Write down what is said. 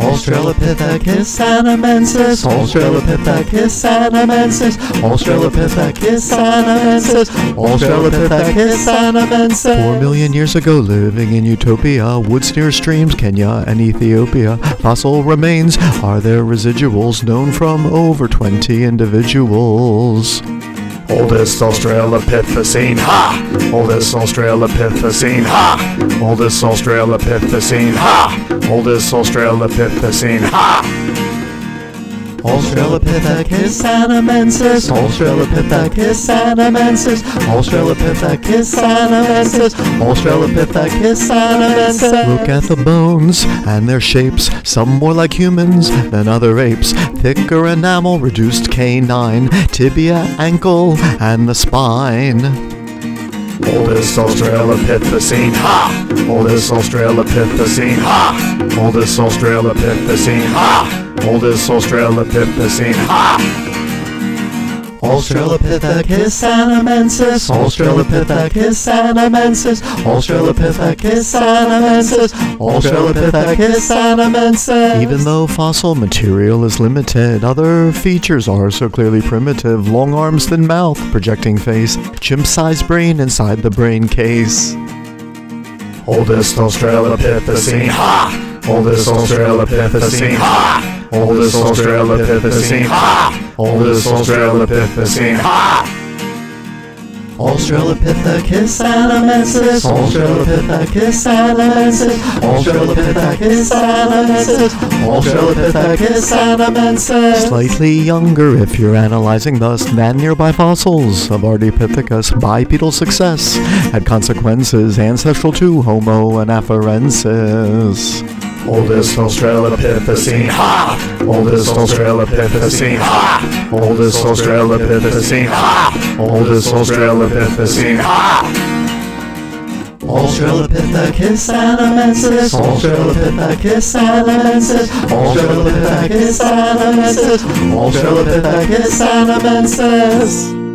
Australopithecus anamensis, Australopithecus anamensis, Australopithecus anamensis, Australopithecus anamensis. Four million years ago, living in Utopia, woods near streams, Kenya and Ethiopia, fossil remains are their residuals known from over 20 individuals. Oldest Australopithecine, ha! Oldest Australopithecine, ha! Oldest Australopithecine, ha! Oldest Australopithecine, ha! Australopithecus anamensis, Australopithecus anamensis, Australopithecus anamensis, Australopithecus anamensis. Look at the bones and their shapes, some more like humans than other apes. Thicker enamel, reduced canine, tibia, ankle, and the spine. Oldest Australopithecine, ha! Oldest Australopithecine, ha! Oldest Australopithecine, ha! Oldest Australopithecine, ha! Australopithecus anamensis, Australopithecus anamensis, Australopithecus anamensis, Australopithecus anamensis. Even though fossil material is limited, other features are so clearly primitive. Long arms, thin mouth, projecting face, chimp-sized brain inside the brain case. Oldest Australopithecine, ha! Oldest Australopithecine, ha! Oldest Australopithecine, ha! Oldest Australopithecine, ha! Australopithecus anamensis, Australopithecus anamensis, Australopithecus anamensis, Australopithecus anamensis. Slightly younger if you're analyzing thus than nearby fossils of Ardipithecus. Bipedal success had consequences ancestral to Homo and afarensis. Oldest Australopithecine, ha! Oldest Australopithecine, ha! Oldest Australopithecine, ha! Oldest Australopithecine, ha! Australopithecus anamensis, Australopithecus anamensis, Australopithecus anamensis, Australopithecus anamensis.